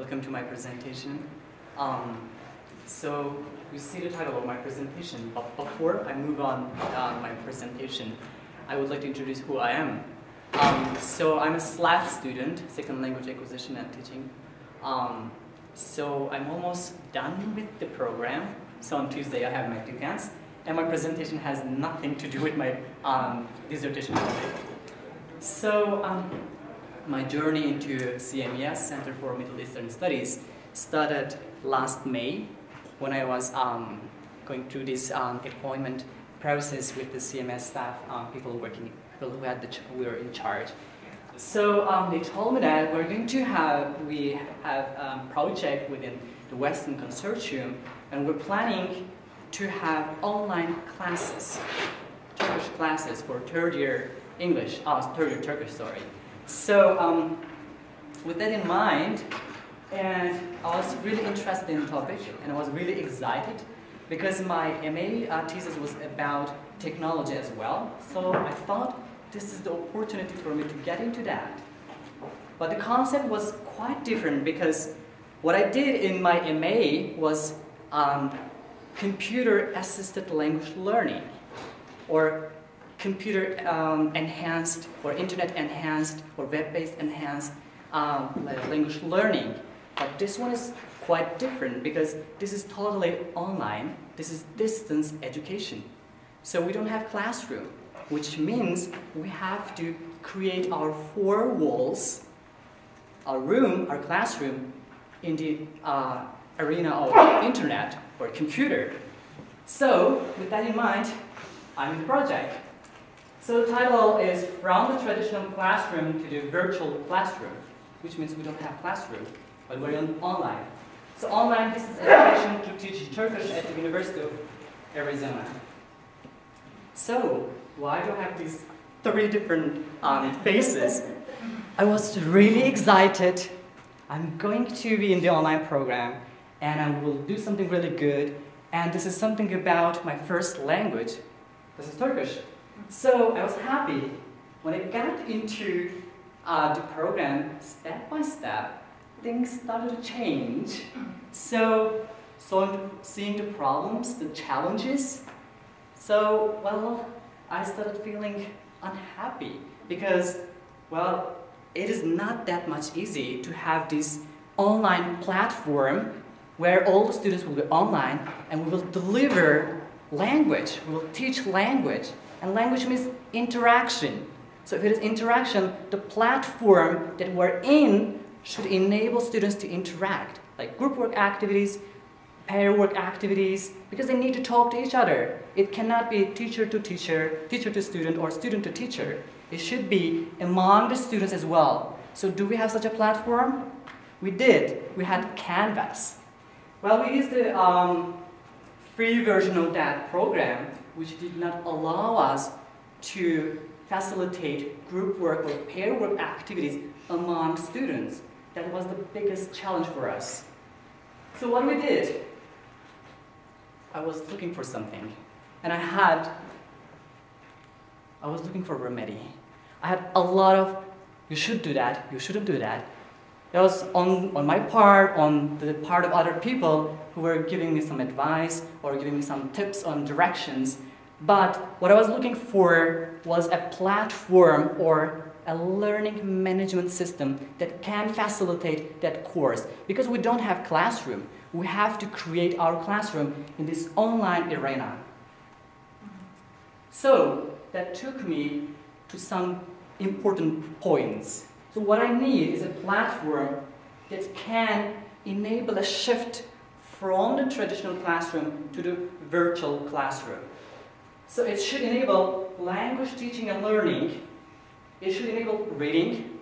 welcome to my presentation. Um, so you see the title of my presentation, but before I move on uh, my presentation, I would like to introduce who I am. Um, so I'm a SLAT student, Second Language Acquisition and Teaching. Um, so I'm almost done with the program. So on Tuesday I have my defense, and my presentation has nothing to do with my um, dissertation. So um, my journey into CMES, Center for Middle Eastern Studies, started last May when I was um, going through this um, appointment process with the CMES staff, um, people working, people who had the who were in charge. So um, they told me that we're going to have we have a um, project within the Western Consortium, and we're planning to have online classes, Turkish classes for third year English, oh, third year Turkish, sorry. So um, with that in mind, and I was really interested in the topic, and I was really excited because my MA uh, thesis was about technology as well. So I thought this is the opportunity for me to get into that. But the concept was quite different because what I did in my MA was um, computer-assisted language learning, or computer um, enhanced, or internet enhanced, or web-based enhanced um, language learning. But this one is quite different because this is totally online. This is distance education. So we don't have classroom, which means we have to create our four walls, our room, our classroom, in the uh, arena of internet or computer. So with that in mind, I'm in the project. So the title is From the Traditional Classroom to the Virtual Classroom, which means we don't have classroom but we're on online. So online distance education to teach Turkish at the University of Arizona. So why do I have these three different um, faces? I was really excited. I'm going to be in the online program and I will do something really good. And this is something about my first language. This is Turkish. So I was happy when I got into uh, the program step by step things started to change. So, so seeing the problems, the challenges, so, well, I started feeling unhappy because, well, it is not that much easy to have this online platform where all the students will be online and we will deliver language, we will teach language. And language means interaction. So if it is interaction, the platform that we're in should enable students to interact, like group work activities, pair work activities, because they need to talk to each other. It cannot be teacher to teacher, teacher to student, or student to teacher. It should be among the students as well. So do we have such a platform? We did. We had Canvas. Well, we used the um, free version of that program, which did not allow us to facilitate group work or pair work activities among students. That was the biggest challenge for us. So what we did, I was looking for something. And I had, I was looking for a remedy. I had a lot of, you should do that, you shouldn't do that. That was on, on my part, on the part of other people who were giving me some advice or giving me some tips on directions. But what I was looking for was a platform or a learning management system that can facilitate that course. Because we don't have classroom, we have to create our classroom in this online arena. So that took me to some important points. So what I need is a platform that can enable a shift from the traditional classroom to the virtual classroom. So it should enable language teaching and learning it should enable reading,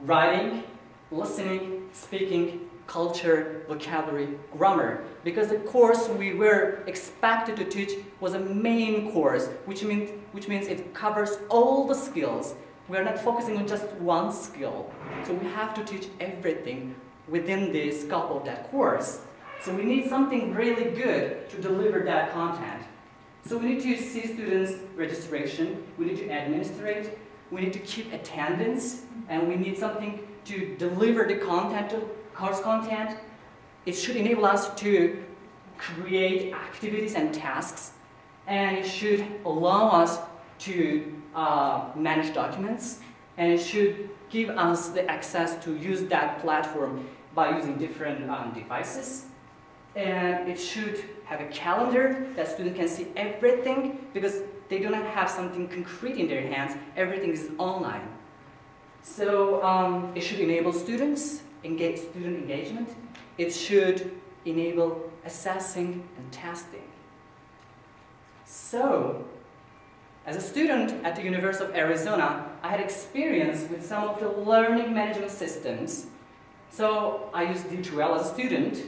writing, listening, speaking, culture, vocabulary, grammar. Because the course we were expected to teach was a main course, which, means which means it covers all the skills. We are not focusing on just one skill. So we have to teach everything within the scope of that course. So we need something really good to deliver that content. So we need to see students' registration, we need to administrate, we need to keep attendance, and we need something to deliver the content course content, it should enable us to create activities and tasks, and it should allow us to uh, manage documents, and it should give us the access to use that platform by using different um, devices. And it should have a calendar that students can see everything because they do not have something concrete in their hands. Everything is online. So um, it should enable students, engage student engagement. It should enable assessing and testing. So, as a student at the University of Arizona, I had experience with some of the learning management systems. So I used D2L as a student.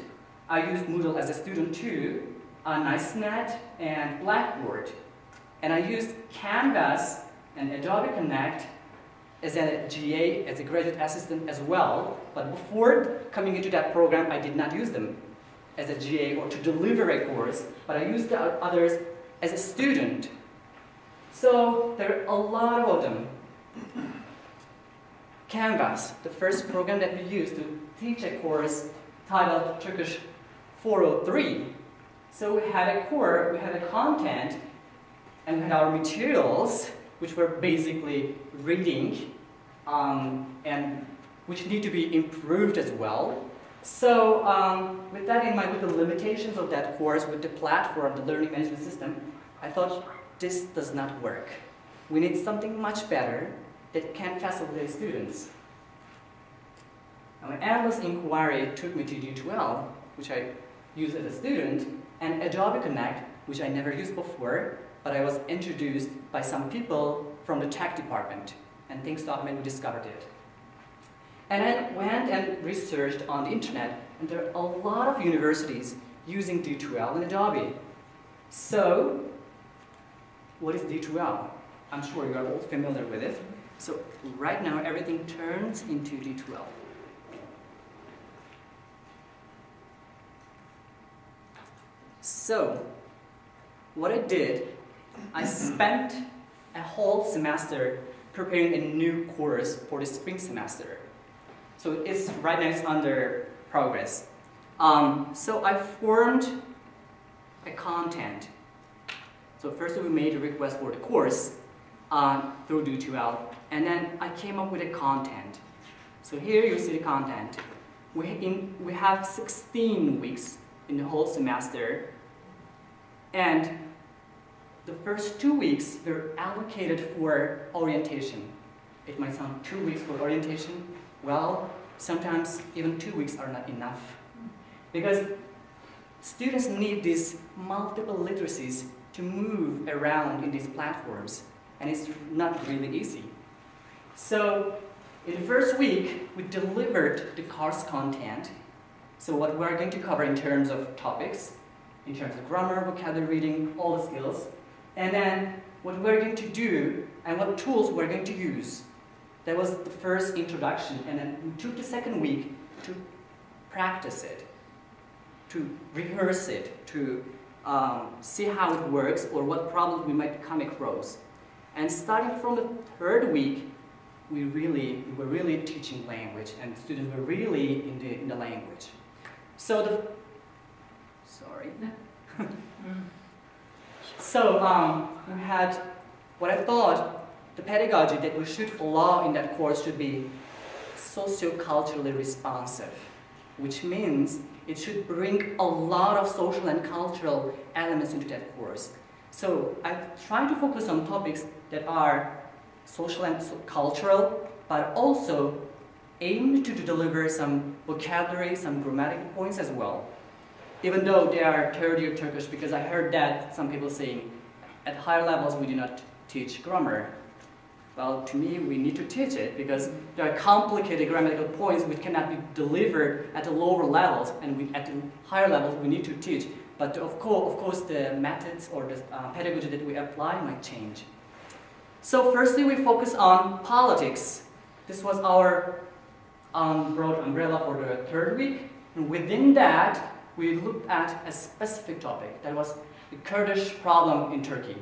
I used Moodle as a student too, uh, NiceNet and Blackboard. And I used Canvas and Adobe Connect as a GA, as a graduate assistant as well. But before coming into that program, I did not use them as a GA or to deliver a course, but I used the others as a student. So there are a lot of them. Canvas, the first program that we used to teach a course titled Turkish 403. So we had a core, we had a content, and we had our materials, which were basically reading, um, and which need to be improved as well. So um, with that in mind, with the limitations of that course, with the platform, the learning management system, I thought this does not work. We need something much better that can facilitate students. And my endless inquiry took me to D2L, which I used as a student, and Adobe Connect, which I never used before, but I was introduced by some people from the tech department. And Ahmet, we discovered it. And I went and researched on the internet, and there are a lot of universities using D2L and Adobe. So, what is D2L? I'm sure you are all familiar with it. So right now, everything turns into D2L. So, what I did, I spent a whole semester preparing a new course for the spring semester. So it's right now it's under progress. Um, so I formed a content. So first we made a request for the course uh, through D2L, and then I came up with a content. So here you see the content. We, in, we have 16 weeks in the whole semester, and the first two weeks were allocated for orientation. It might sound two weeks for orientation. Well, sometimes even two weeks are not enough. Because students need these multiple literacies to move around in these platforms, and it's not really easy. So in the first week, we delivered the course content. So what we're going to cover in terms of topics, in terms of grammar, vocabulary reading, all the skills. And then what we're going to do and what tools we're going to use. That was the first introduction. And then we took the second week to practice it, to rehearse it, to um, see how it works or what problems we might come across. And starting from the third week, we really we were really teaching language, and students were really in the in the language. So the sorry. so um, we had what I thought the pedagogy that we should follow in that course should be socio-culturally responsive, which means it should bring a lot of social and cultural elements into that course. So I try to focus on topics that are social and cultural, but also aim to deliver some vocabulary, some grammatical points as well. Even though they are third year Turkish, because I heard that some people saying at higher levels we do not teach grammar. Well, to me, we need to teach it because there are complicated grammatical points which cannot be delivered at the lower levels, and we, at the higher levels we need to teach. But of course, of course the methods or the uh, pedagogy that we apply might change. So firstly, we focus on politics. This was our um, broad umbrella for the third week. And within that, we looked at a specific topic. That was the Kurdish problem in Turkey.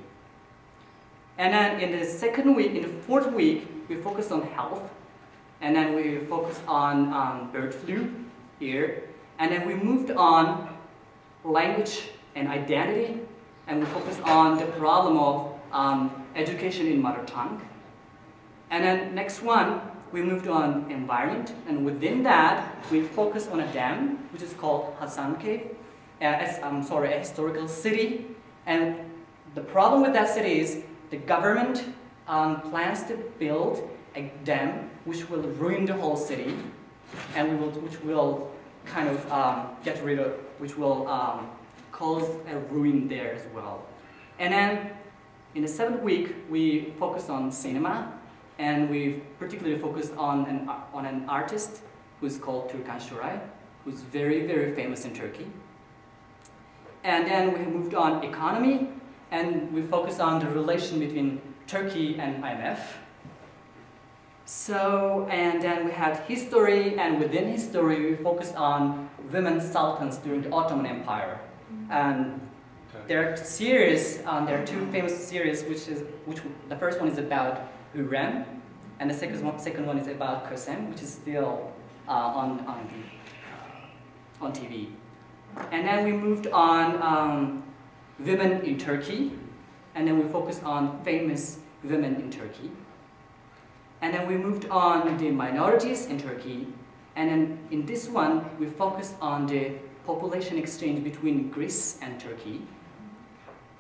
And then in the second week, in the fourth week, we focused on health. And then we focused on um, bird flu here. And then we moved on language and identity, and we focused on the problem of um, education in mother tongue. And then next one, we moved on environment, and within that, we focused on a dam, which is called Hasankeyf. Uh, I'm sorry, a historical city. And the problem with that city is the government um, plans to build a dam which will ruin the whole city, and we will, which will kind of um, get rid of, which will um, cause a ruin there as well. And then in the seventh week, we focused on cinema, and we've particularly focused on an, on an artist who's called Türkan Şoray, who's very, very famous in Turkey. And then we moved on economy, and we focused on the relation between Turkey and IMF. So, and then we had history, and within history, we focused on women sultans during the Ottoman Empire. And there are series, um, there are two famous series, which is, which the first one is about Hürrem, and the second one, second one is about Kösem, which is still uh, on, on, uh, on TV. And then we moved on um, women in Turkey, and then we focused on famous women in Turkey. And then we moved on the minorities in Turkey, and then in this one, we focused on the population exchange between Greece and Turkey.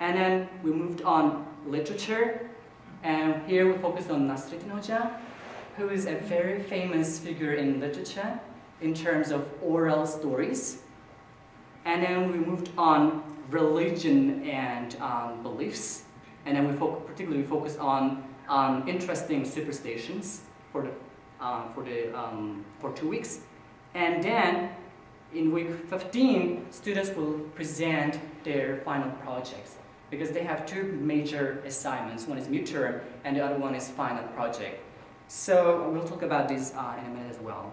And then we moved on literature, and here we focused on Nasreddin Hoja, who is a very famous figure in literature in terms of oral stories. And then we moved on religion and um, beliefs. And then we fo particularly focused on um, interesting superstitions for the, uh, for, the, um, for two weeks. And then in week 15, students will present their final projects because they have two major assignments. One is midterm and the other one is final project. So we'll talk about this uh, in a minute as well.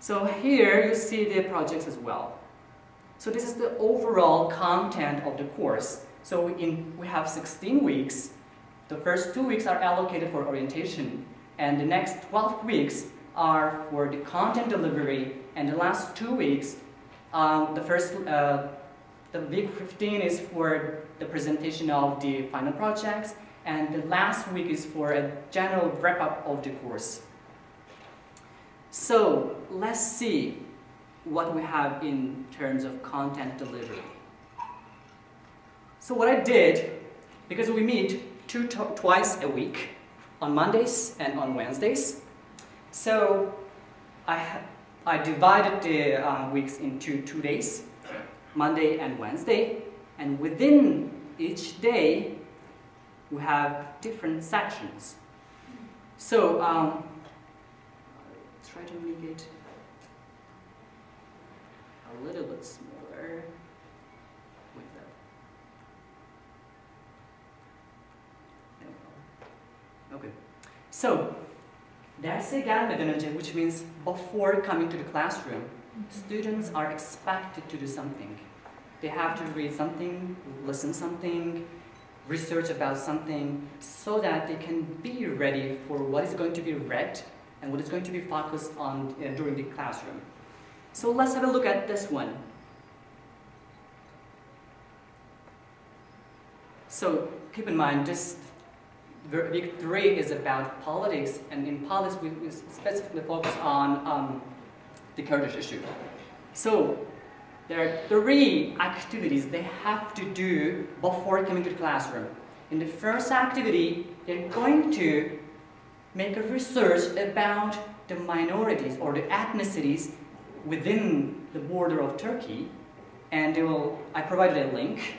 So here you see the projects as well. So this is the overall content of the course. So in, we have 16 weeks. The first two weeks are allocated for orientation, and the next 12 weeks are for the content delivery, and the last two weeks, um, the first, uh, the week 15 is for the presentation of the final projects, and the last week is for a general wrap-up of the course. So let's see what we have in terms of content delivery. So what I did, because we meet two twice a week, on Mondays and on Wednesdays, so I, I divided the um, weeks into two days, Monday and Wednesday, and within each day, we have different sections. So um, try to make it a little bit smaller with that. Okay, so that's a gelmeden which means before coming to the classroom, students are expected to do something. They have to read something, listen something, research about something, so that they can be ready for what is going to be read and what is going to be focused on uh, during the classroom. So let's have a look at this one. So keep in mind, this week three is about politics, and in politics we, specifically focus on um, the Kurdish issue. So there are three activities they have to do before coming to the classroom. In the first activity, they're going to make a research about the minorities or the ethnicities within the border of Turkey, and they will, I provided a link.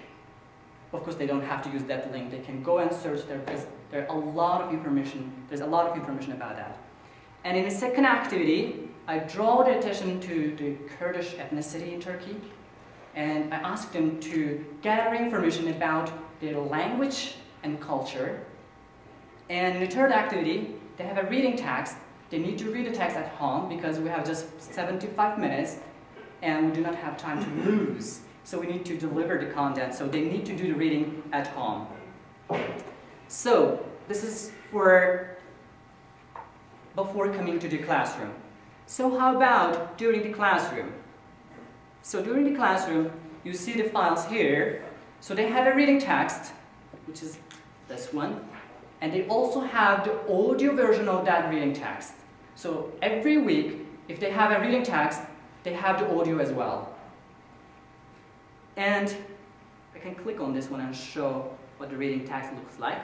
Of course, they don't have to use that link. They can go and search there because there are a lot of information, there's a lot of information about that. And in the second activity, I draw the attention to the Kurdish ethnicity in Turkey, and I ask them to gather information about their language and culture. And in the third activity, they have a reading text they need to read the text at home because we have just 75 minutes and we do not have time to lose. So we need to deliver the content, so they need to do the reading at home. So this is for before coming to the classroom. So how about during the classroom? So during the classroom, you see the files here. So they have a reading text, which is this one, and they also have the audio version of that reading text. So every week, if they have a reading text, they have the audio as well. And I can click on this one and show what the reading text looks like.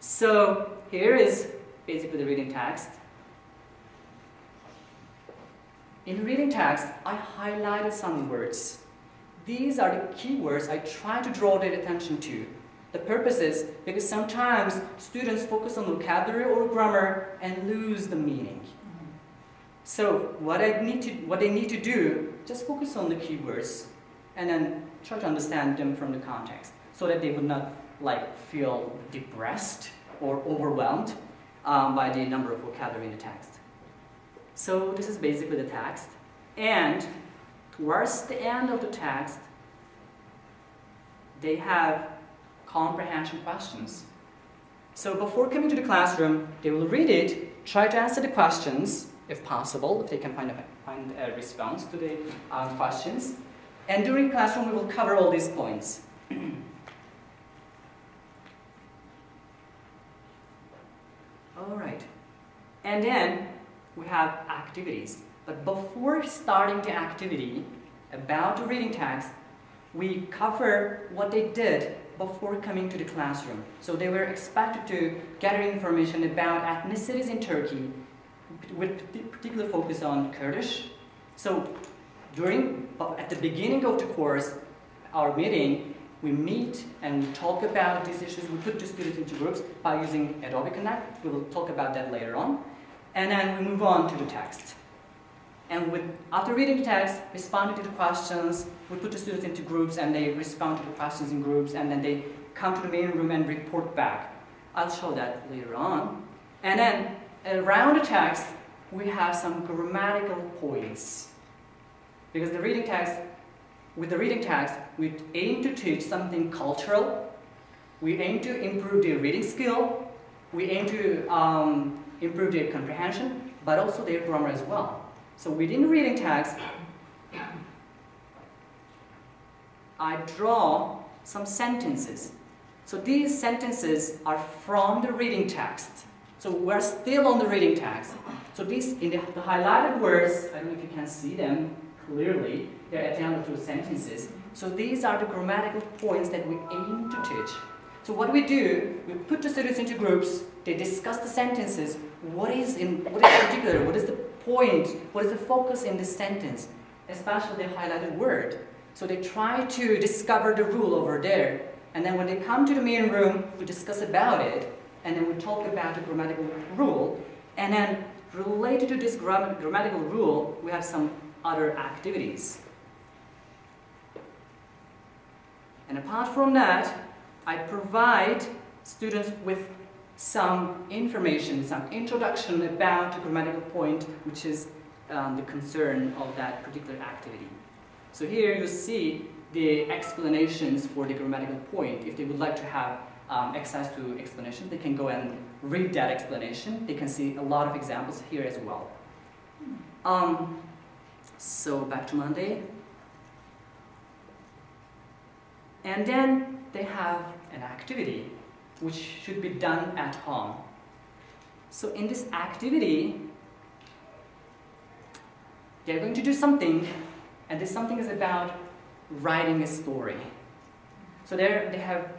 So here is basically the reading text. In reading text, I highlighted some words. These are the keywords I try to draw their attention to. The purpose is because sometimes students focus on vocabulary or grammar and lose the meaning. So what I need to, what they need to do, just focus on the keywords and then try to understand them from the context so that they would not like feel depressed or overwhelmed um, by the number of vocabulary in the text. So this is basically the text. And towards the end of the text, they have comprehension questions. So before coming to the classroom, they will read it, try to answer the questions, if possible, if they can find a, find a response to the uh, questions. And during classroom, we will cover all these points. all right. And then we have activities. But before starting the activity about the reading text, we cover what they did before coming to the classroom. So they were expected to gather information about ethnicities in Turkey with particular focus on Kurdish. So during, at the beginning of the course, our meeting, we meet and we talk about these issues. We put the students into groups by using Adobe Connect. We will talk about that later on. And then we move on to the text. And with, after reading the text, responding to the questions, we put the students into groups and they respond to the questions in groups and then they come to the main room and report back. I'll show that later on. And then around the text, we have some grammatical points. Because the reading text, with the reading text, we aim to teach something cultural, we aim to improve their reading skill, we aim to um, improve their comprehension, but also their grammar as well. So within reading text, I draw some sentences. So these sentences are from the reading text. So we're still on the reading text. So these, in the, the highlighted words, I don't know if you can see them clearly, they're of the sentences. So these are the grammatical points that we aim to teach. So what we do, we put the students into groups, they discuss the sentences, what is in what is particular, what is the point, what is the focus in this sentence, especially the highlighted word. So they try to discover the rule over there. And then when they come to the main room, we discuss about it, and then we talk about the grammatical rule. And then related to this gram grammatical rule, we have some other activities. And apart from that, I provide students with some information, some introduction about the grammatical point, which is um, the concern of that particular activity. So here you see the explanations for the grammatical point. If they would like to have um, access to explanations, they can go and read that explanation. They can see a lot of examples here as well. Um, so back to Monday. And then they have an activity which should be done at home. So in this activity, they're going to do something, and this something is about writing a story. So they they have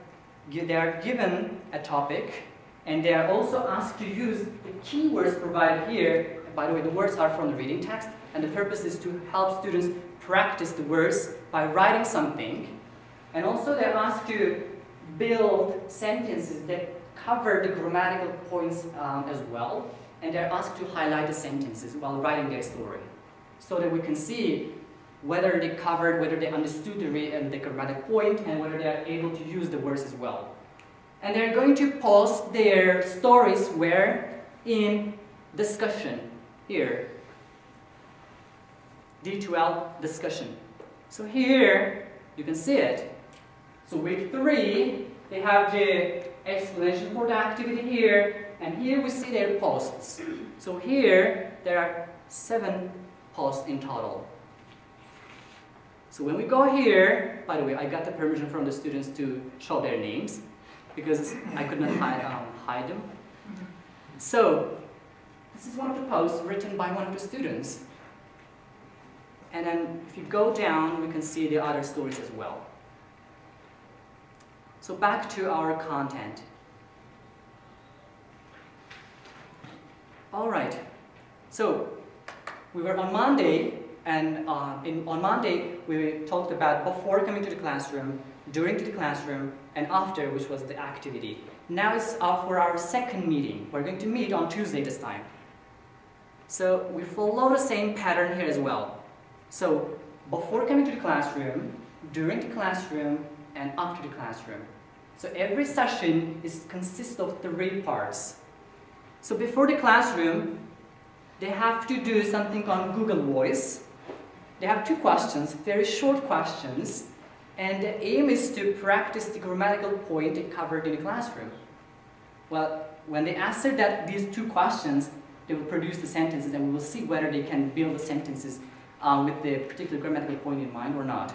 they are given a topic, and they are also asked to use the keywords provided here. By the way, the words are from the reading text, and the purpose is to help students practice the words by writing something. And also they're asked to build sentences that cover the grammatical points um, as well, and they're asked to highlight the sentences while writing their story, so that we can see whether they covered, whether they understood the, the grammatical point, and whether they are able to use the words as well. And they're going to post their stories where? In discussion, here. D2L discussion. So here, you can see it. So week three, they have the explanation for the activity here, and here we see their posts. So here, there are seven posts in total. So when we go here, by the way, I got the permission from the students to show their names because I could not hide, um, hide them. So this is one of the posts written by one of the students. And then if you go down, we can see the other stories as well. So back to our content. All right. So we were on Monday, and uh, in, on Monday we talked about before coming to the classroom, during to the classroom, and after, which was the activity. Now it's uh, for our second meeting. We're going to meet on Tuesday this time. So we follow the same pattern here as well. So before coming to the classroom, during the classroom, and after the classroom. So every session is consists of three parts. So before the classroom, they have to do something on Google Voice. They have two questions, very short questions, and the aim is to practice the grammatical point covered in the classroom. Well, when they answer that these two questions, they will produce the sentences and we will see whether they can build the sentences uh, with the particular grammatical point in mind or not.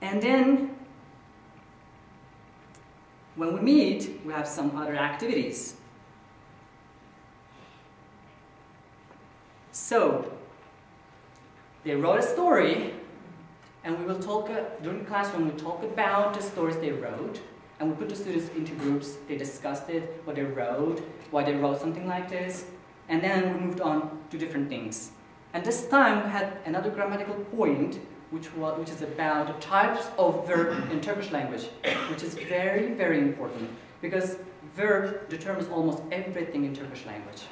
And then, when we meet, we have some other activities. So, they wrote a story, and we will talk, uh, during when we talk about the stories they wrote, and we put the students into groups, they discussed it, what they wrote, why they wrote something like this, and then we moved on to different things. And this time we had another grammatical point, which, was, which is about the types of verb in Turkish language, which is very, very important, because verb determines almost everything in Turkish language.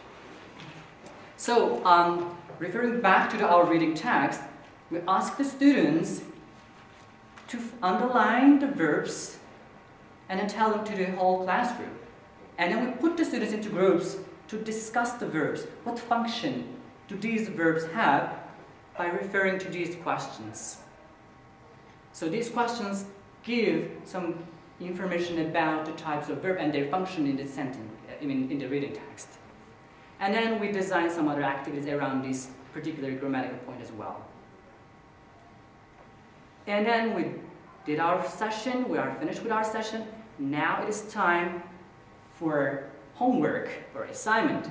So, um, referring back to the, our reading text, we ask the students to underline the verbs and then tell them to the whole classroom. And then we put the students into groups to discuss the verbs. What function do these verbs have by referring to these questions? So these questions give some information about the types of verb and their function in the sentence, I mean, in the reading text. And then we design some other activities around this particular grammatical point as well. And then we did our session, we are finished with our session. Now it is time for homework or assignment.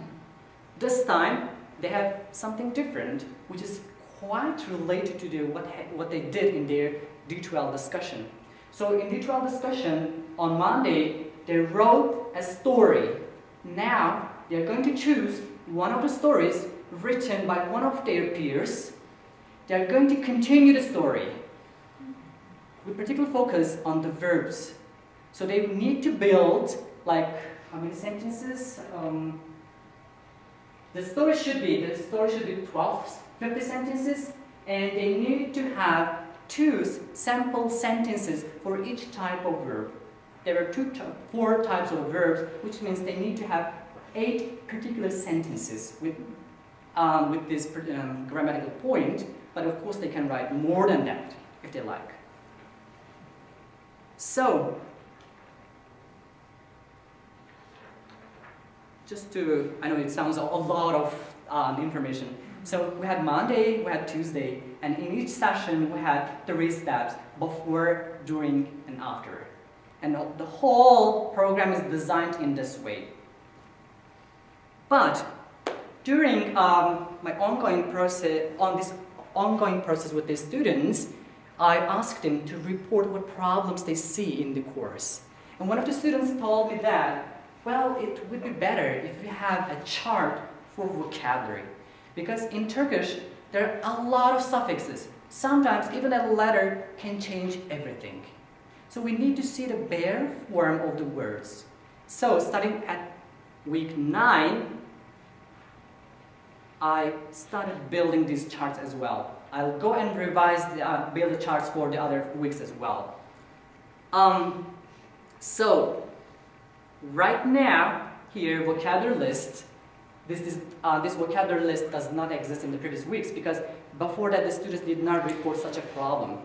This time, they have something different, which is quite related to what, what they did in their D2L discussion. So in D2L discussion, on Monday, they wrote a story. Now, they're going to choose one of the stories written by one of their peers. They're going to continue the story with particular focus on the verbs. So they need to build like how many sentences? Um, the story should be the story should be 12, 50 sentences, and they need to have two sample sentences for each type of verb. There are two, four types of verbs, which means they need to have eight particular sentences with, um, with this um, grammatical point, but of course they can write more than that if they like. So, just to, I know it sounds a lot of um, information. So we had Monday, we had Tuesday, and in each session we had three steps, before, during, and after. And the whole program is designed in this way. But during um, my ongoing process, on this ongoing process with the students, I asked them to report what problems they see in the course. And one of the students told me that well, it would be better if we have a chart for vocabulary. Because in Turkish, there are a lot of suffixes. Sometimes even a letter can change everything. So we need to see the bare form of the words. So starting at week 9, I started building these charts as well. I'll go and revise, the, uh, build the charts for the other weeks as well. Um, so Right now, here, vocabulary list, this, is, uh, this vocabulary list does not exist in the previous weeks because before that the students did not report such a problem.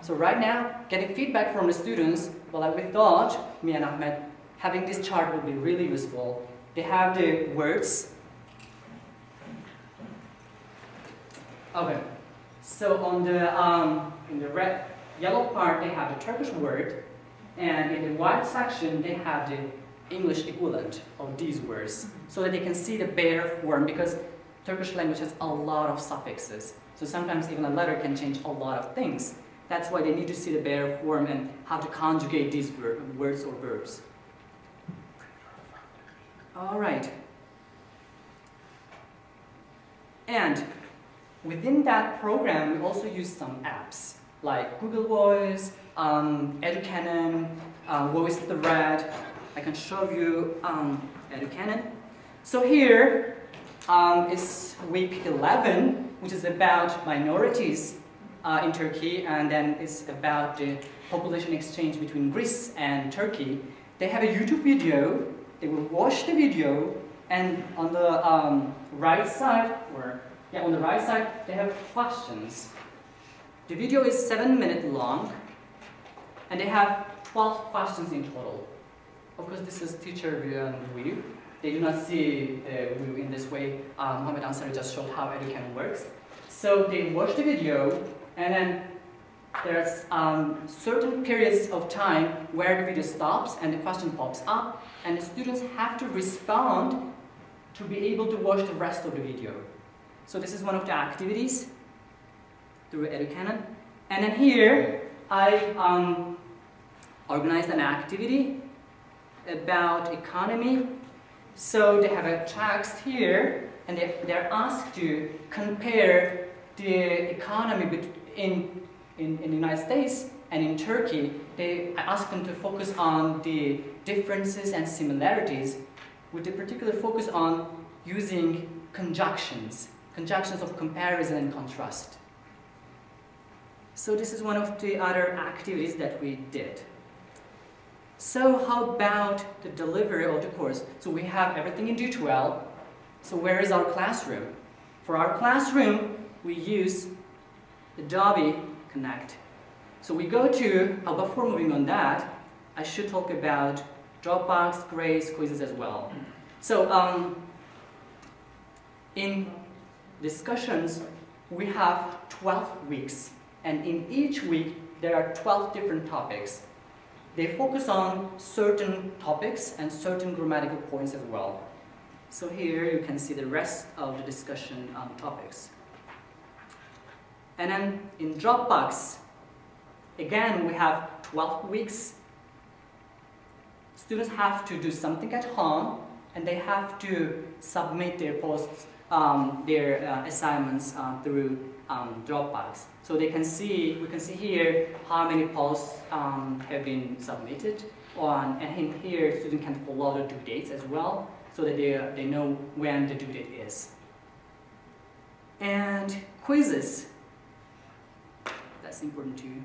So right now, getting feedback from the students, well, we thought, me and Ahmet, having this chart would be really useful. They have the words. Okay, So on the, um, in the red, yellow part, they have the Turkish word, and in the white section, they have the English equivalent of these words, so that they can see the bare form, because Turkish language has a lot of suffixes. So sometimes even a letter can change a lot of things. That's why they need to see the bare form and how to conjugate these words or verbs. All right. And within that program, we also use some apps like Google Voice, um, Educanon, uh, VoiceThread. I can show you um, Educanon. So here um, is week 11, which is about minorities uh, in Turkey, and then it's about the population exchange between Greece and Turkey. They have a YouTube video, they will watch the video, and on the um, right side, or yeah, on the right side, they have questions. The video is seven minutes long, and they have 12 questions in total. Of course, this is teacher view and view. They do not see view in this way. Um, Mohamed Ansari just showed how Educanon works. So they watch the video, and then there's um, certain periods of time where the video stops and the question pops up, and the students have to respond to be able to watch the rest of the video. So this is one of the activities through Educanon. And then here, I um, organized an activity about economy. So they have a text here, and they, they're asked to compare the economy in, in, in the United States and in Turkey. They I asked them to focus on the differences and similarities with a particular focus on using conjunctions conjunctions of comparison and contrast. So this is one of the other activities that we did. So how about the delivery of the course? So we have everything in D2L. So where is our classroom? For our classroom, we use Adobe Connect. So we go to, uh, before moving on that, I should talk about Dropbox, grades, quizzes as well. So um, in discussions, we have 12 weeks. And in each week, there are 12 different topics. They focus on certain topics and certain grammatical points as well. So here you can see the rest of the discussion um, topics. And then in Dropbox, again, we have 12 weeks. Students have to do something at home, and they have to submit their posts um, their uh, assignments uh, through um, Dropbox. So they can see, we can see here how many posts um, have been submitted on, and here students can follow the due dates as well, so that they, they know when the due date is. And quizzes, that's important too.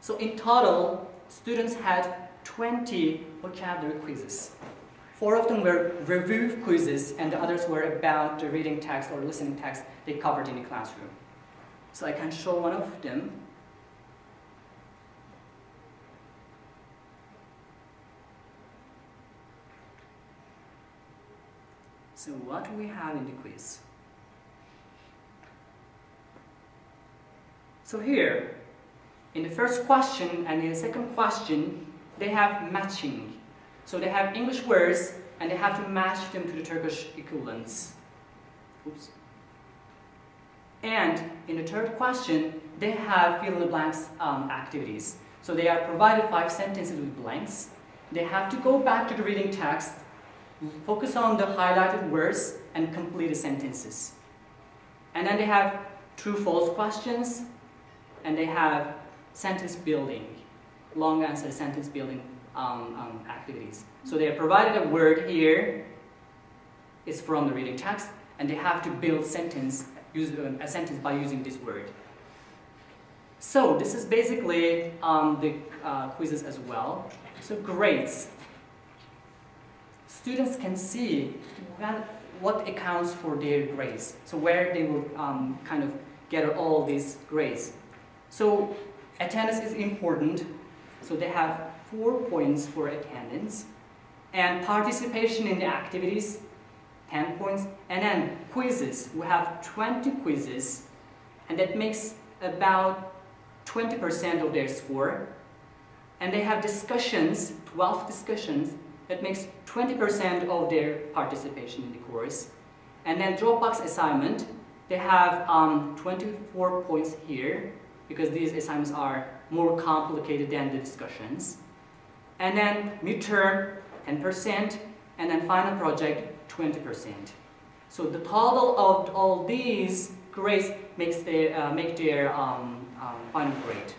So in total, students had 20 vocabulary quizzes. Four of them were review quizzes, and the others were about the reading text or listening text they covered in the classroom. So I can show one of them. So what do we have in the quiz? So here, in the first question and in the second question, they have matching so they have English words and they have to match them to the Turkish equivalents. Oops. And in the third question, they have fill in the blanks um, activities. So they are provided five sentences with blanks. They have to go back to the reading text, focus on the highlighted words, and complete the sentences. And then they have true-false questions, and they have sentence building, long answer sentence building um, um, activities. So they are provided a word here, it's from the reading text, and they have to build sentence, use uh, a sentence by using this word. So this is basically um, the uh, quizzes as well. So grades. Students can see what accounts for their grades. So where they will um, kind of get all these grades. So attendance is important. So they have four points for attendance, and participation in the activities, 10 points, and then quizzes. We have 20 quizzes, and that makes about 20% of their score. And they have discussions, 12 discussions, that makes 20% of their participation in the course. And then Dropbox assignment, they have um, 24 points here, because these assignments are more complicated than the discussions. And then midterm, 10%, and then final project, 20%. So the total of all these grades makes their, uh, make their um, um, final grade.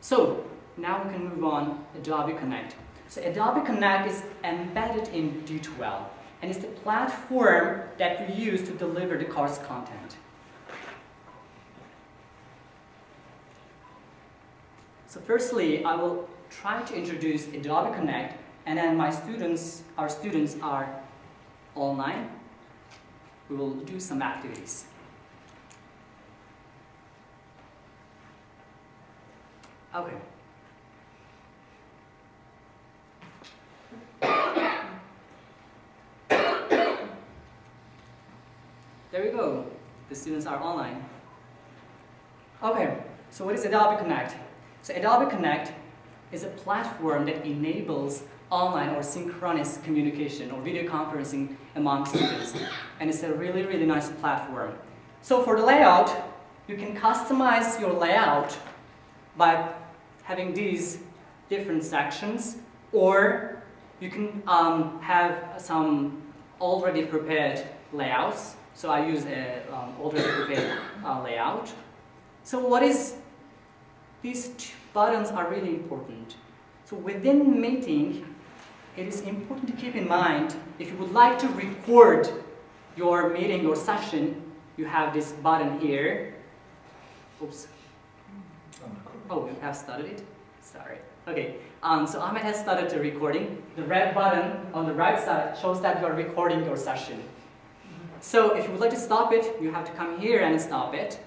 So now we can move on to Adobe Connect. So Adobe Connect is embedded in D2L and it's the platform that we use to deliver the course content. So firstly, I will try to introduce Adobe Connect and then my students, our students are online. We will do some activities. Okay. There we go. The students are online. Okay, so what is Adobe Connect? So Adobe Connect is a platform that enables online or synchronous communication or video conferencing among students. And it's a really, really nice platform. So for the layout, you can customize your layout by having these different sections or you can um, have some already prepared layouts. So I use an um, already prepared uh, layout. So what is, these buttons are really important. So within meeting, it is important to keep in mind, if you would like to record your meeting or session, you have this button here. Oops. Oh, you have started it? Sorry. Okay, um, so Ahmet has started the recording. The red button on the right side shows that you are recording your session. So if you would like to stop it, you have to come here and stop it.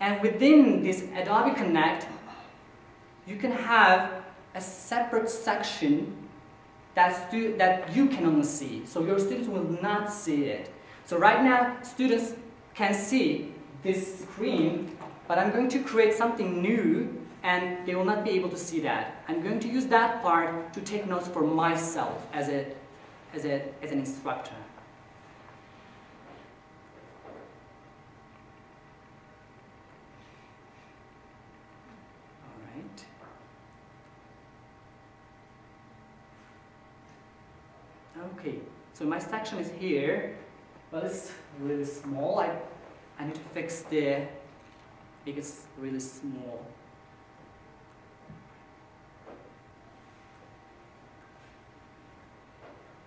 And within this Adobe Connect, you can have a separate section that, that you can only see. So your students will not see it. So right now, students can see this screen, but I'm going to create something new and they will not be able to see that. I'm going to use that part to take notes for myself as, a, as, a, as an instructor. Okay, so my section is here, but it's really small. I, I need to fix the, because really small.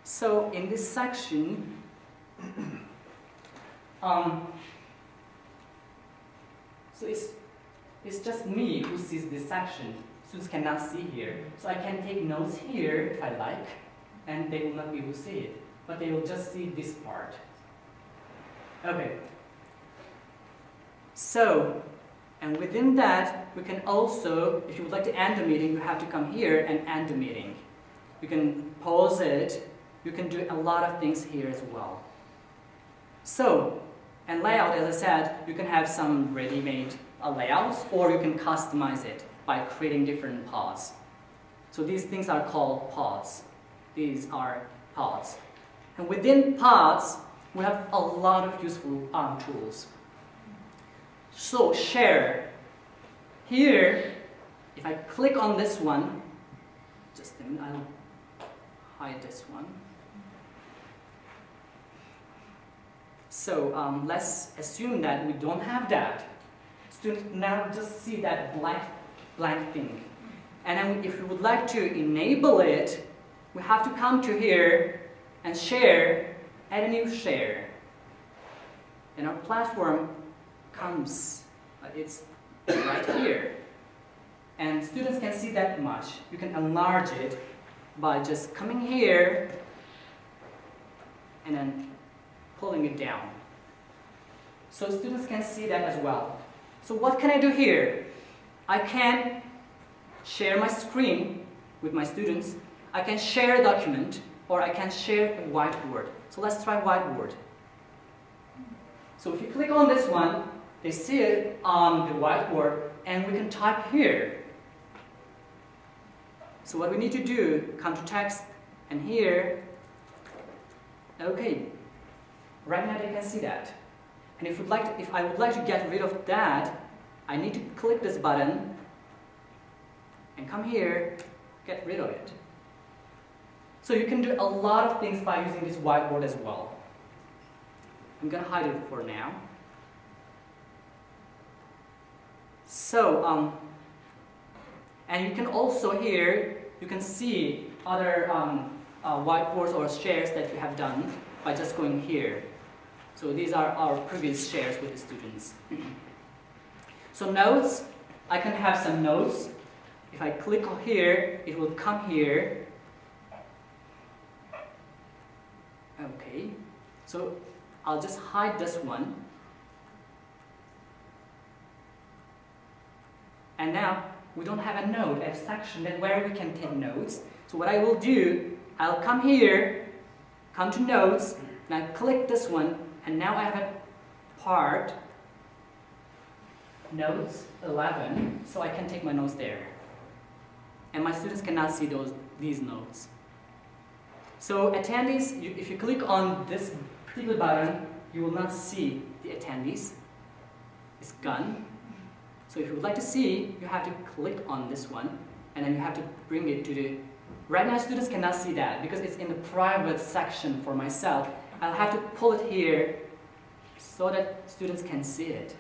So in this section, um, so it's, it's just me who sees this section. Students cannot see here. So I can take notes here if I like and they will not be able to see it, but they will just see this part. Okay. So, and within that, we can also, if you would like to end the meeting, you have to come here and end the meeting. You can pause it. You can do a lot of things here as well. So, and layout, as I said, you can have some ready-made uh, layouts, or you can customize it by creating different pods. So these things are called pods. These are pods. And within pods, we have a lot of useful um, tools. So share. Here, if I click on this one, just a minute, I'll hide this one. So um, let's assume that we don't have that. Students now just see that blank, blank thing. And then if we would like to enable it, we have to come to here and share, add a new share. And our platform comes, it's right here. And students can see that much. You can enlarge it by just coming here and then pulling it down. So students can see that as well. So what can I do here? I can share my screen with my students I can share a document or I can share a whiteboard. So let's try whiteboard. So if you click on this one, they see it on the whiteboard and we can type here. So what we need to do, come to text and here, okay, right now they can see that. And if, would like to, if I would like to get rid of that, I need to click this button and come here, get rid of it. So you can do a lot of things by using this whiteboard as well. I'm going to hide it for now. So, um, and you can also here, you can see other um, uh, whiteboards or shares that you have done by just going here. So these are our previous shares with the students. so notes, I can have some notes. If I click here, it will come here. Okay, so I'll just hide this one. And now we don't have a note, a section that where we can take notes. So what I will do, I'll come here, come to notes, and I click this one, and now I have a part, notes 11, so I can take my notes there. And my students cannot see those these notes. So attendees, you, if you click on this particular button, you will not see the attendees. It's gone. So if you would like to see, you have to click on this one, and then you have to bring it to the... Right now, students cannot see that because it's in the private section for myself. I'll have to pull it here so that students can see it.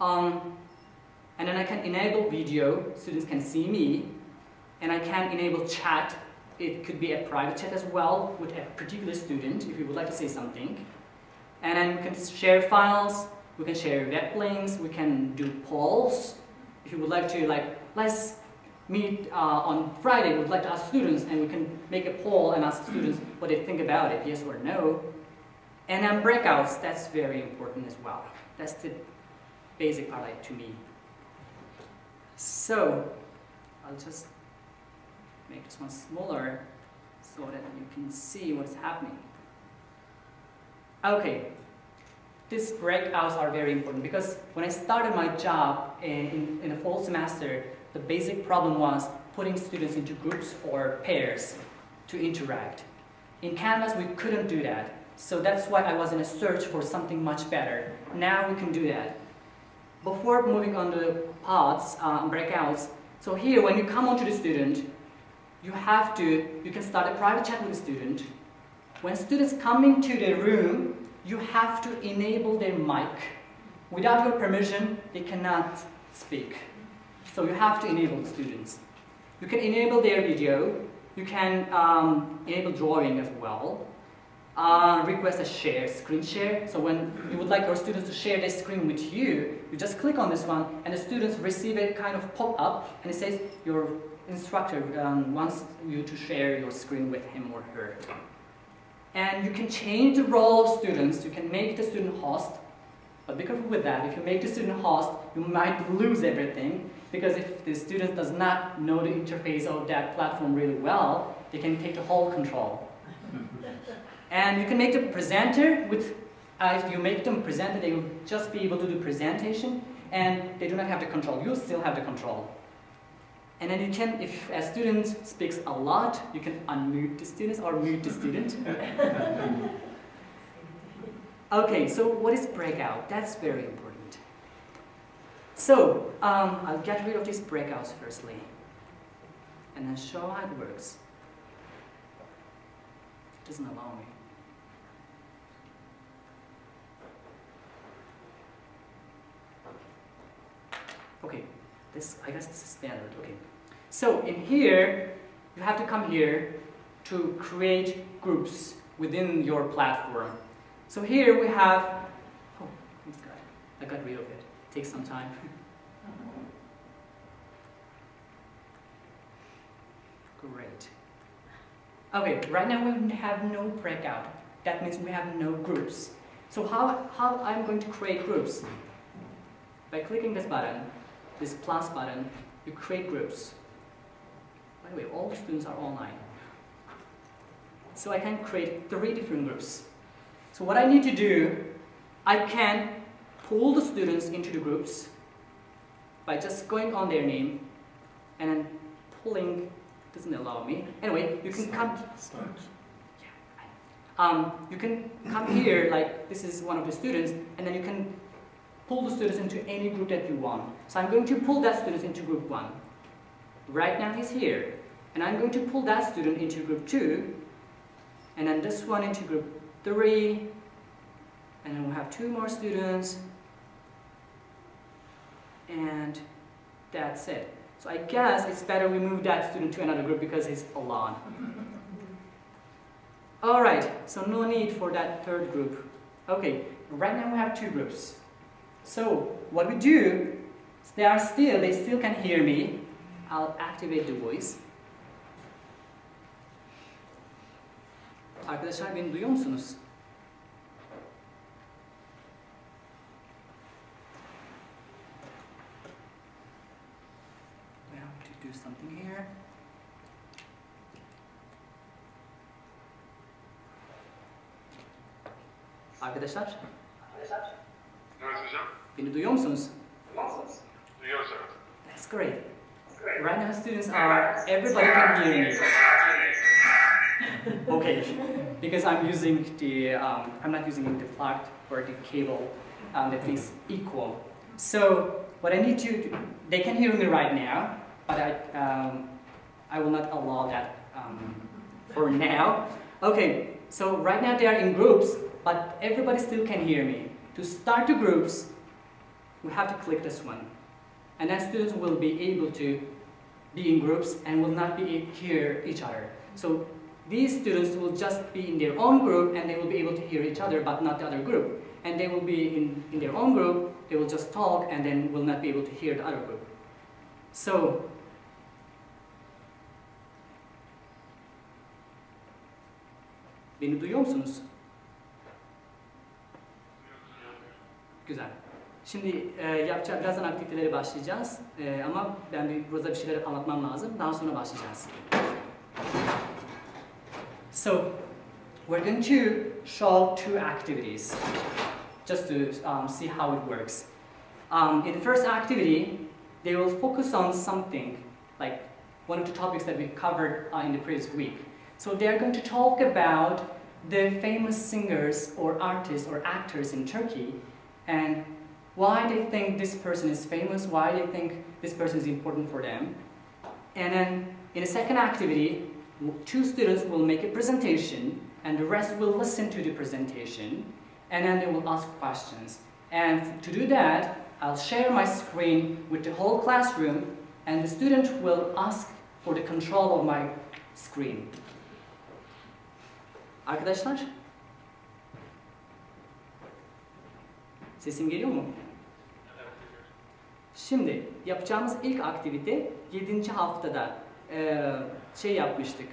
Um, and then I can enable video, students can see me, and I can enable chat. It could be a private chat as well with a particular student if you would like to say something. And then we can share files, we can share web links, we can do polls. If you would like to, like, let's meet uh, on Friday, we would like to ask students, and we can make a poll and ask students what they think about it, yes or no. And then breakouts, that's very important as well. That's the basic part like, to me. So, I'll just make this one smaller so that you can see what's happening. Okay, these breakouts are very important because when I started my job in, in the fall semester, the basic problem was putting students into groups or pairs to interact. In Canvas, we couldn't do that. So that's why I was in a search for something much better. Now we can do that. Before moving on to pods, um, breakouts, so here when you come onto the student, you have to, you can start a private chat with a student. When students come into the room, you have to enable their mic. Without your permission, they cannot speak. So you have to enable students. You can enable their video. You can um, enable drawing as well. Uh, request a share, screen share. So when you would like your students to share their screen with you, you just click on this one and the students receive a kind of pop-up and it says your instructor um, wants you to share your screen with him or her. And you can change the role of students. You can make the student host. But be careful with that. If you make the student host, you might lose everything. Because if the student does not know the interface of that platform really well, they can take the whole control. and you can make the presenter with, uh, if you make them presenter, they will just be able to do presentation, and they do not have the control. You still have the control. And then you can, if a student speaks a lot, you can unmute the students or mute the student. okay, so what is breakout? That's very important. So, um, I'll get rid of these breakouts firstly, and then show how it works. It doesn't allow me. Okay, this, I guess this is standard, okay. So in here, you have to come here to create groups within your platform. So here we have, oh, thanks God, I got rid of it. takes some time. Great. Okay, right now we have no breakout. That means we have no groups. So how, how I'm going to create groups? By clicking this button, this plus button, you create groups. By the way, all students are online. So I can create three different groups. So what I need to do, I can pull the students into the groups by just going on their name and then pulling doesn't allow me. Anyway, you can come. Start. Yeah. Um, you can come here like this is one of the students, and then you can pull the students into any group that you want. So I'm going to pull that student into group one. Right now he's here, and I'm going to pull that student into group two, and then this one into group three, and then we'll have two more students, and that's it. So I guess it's better we move that student to another group because he's alone. Alright, so no need for that third group. Okay, right now we have two groups. So what we do, they are still, they still can hear me. I'll activate the voice. Arkadaşlar beni duyuyor musunuz? We have to do something here. Arkadaşlar Evet hocam. beni duyuyor musunuz? Duyuyoruz evet. That's great. Right now students are, everybody can hear me. okay, because I'm using the, um, I'm not using the plug or the cable um, that is equal. So what I need to, do, they can hear me right now, but I, um, I will not allow that um, for now. Okay, so right now they are in groups, but everybody still can hear me. To start the groups, we have to click this one. And then students will be able to be in groups and will not be hear each other. So these students will just be in their own group and they will be able to hear each other but not the other group. And they will be in, in their own group, they will just talk and then will not be able to hear the other group. So Beni duyuyor musunuz? Güzel. Şimdi e, birazdan aktivitelere başlayacağız. E, ama ben bir, burada bir şeyler anlatmam lazım. Daha sonra başlayacağız. So, we're going to show two activities, just to um, see how it works. Um, in the first activity, they will focus on something, like one of the topics that we covered uh, in the previous week. So they're going to talk about the famous singers or artists or actors in Turkey and why they think this person is famous, why they think this person is important for them. And then in the second activity, two students will make a presentation and the rest will listen to the presentation and then they will ask questions. And to do that, I'll share my screen with the whole classroom and the student will ask for the control of my screen. Arkadaşlar? Sesim geliyor mu? Şimdi yapacağımız ilk aktivite 7. haftada e, şey yapmıştık.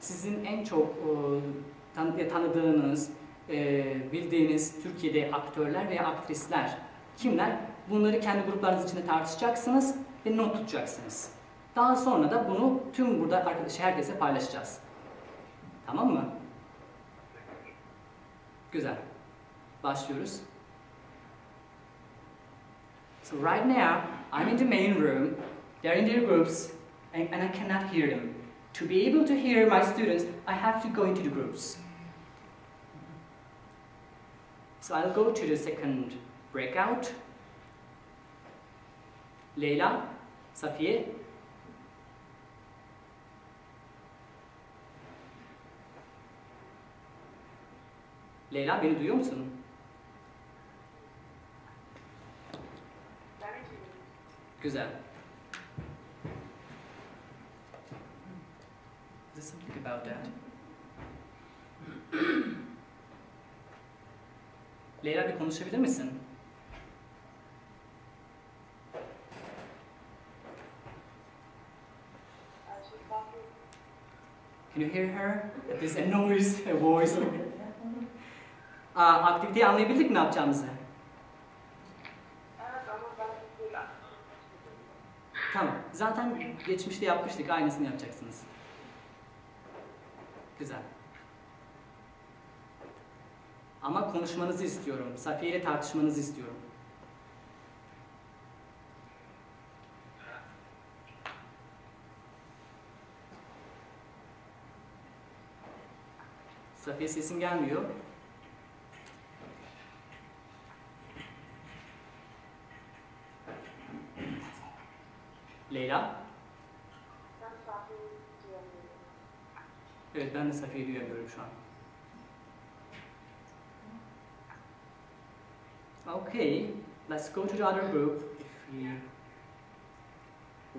Sizin en çok e, tan- tanıdığınız, e, bildiğiniz Türkiye'de aktörler veya aktrisler kimler? Bunları kendi gruplarınız içinde tartışacaksınız ve not tutacaksınız. Daha sonra da bunu tüm burada arkadaş herkese paylaşacağız. Tamam mı? Güzel. Başlıyoruz. So right now, I'm in the main room. They're in their groups, and, and I cannot hear them. To be able to hear my students, I have to go into the groups. So I'll go to the second breakout. Leyla, Safiye. Leyla beni duyuyor musun? Güzel. There's something about that. Leyla bir konuşabilir misin? Can you hear her? There's a noise, a voice. Aa, aktiviteyi anlayabildik mi ne yapacağımızı? Tamam. Zaten geçmişte yapmıştık. Aynısını yapacaksınız. Güzel. Ama konuşmanızı istiyorum. Safiye ile tartışmanızı istiyorum. Safiye sesin gelmiyor. Leyla? Evet ben de Safiye'yi duyamıyorum şu an. Okay, let's go to the other group. If we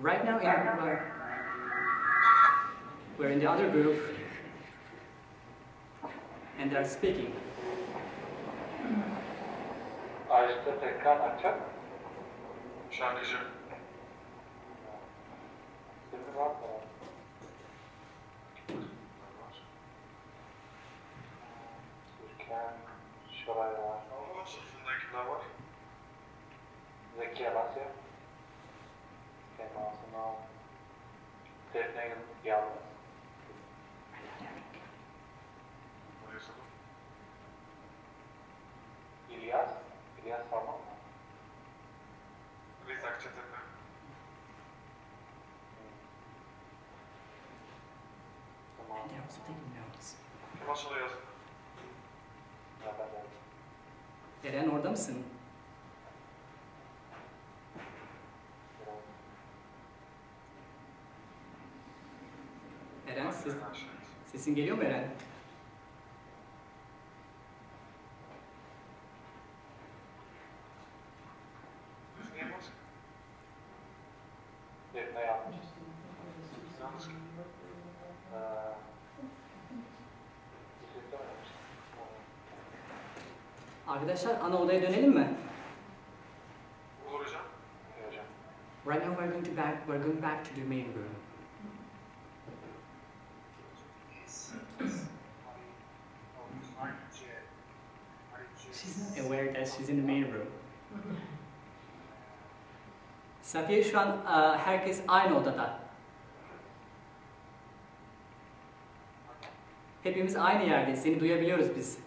right now in we're, we're in the other group and they're speaking. Ajda Pekkan Açak. Şarkıcı. Filmi var mı? Türkan Şoray var. Ama sınıfında kimler var? Zeki Alasya. Kemal Sunal. Defne Yalnız. İlyas. İlyas Salman taking notes. Eren orada mısın? Eren ses, sesin geliyor mu Eren? Arkadaşlar ana odaya dönelim mi? Olur hocam. Hocam. Right now we're going to back we're going back to the main room. She's not aware that she's in the main room. Safiye şu an e, herkes aynı odada. Hepimiz aynı yerdeyiz. Seni duyabiliyoruz biz.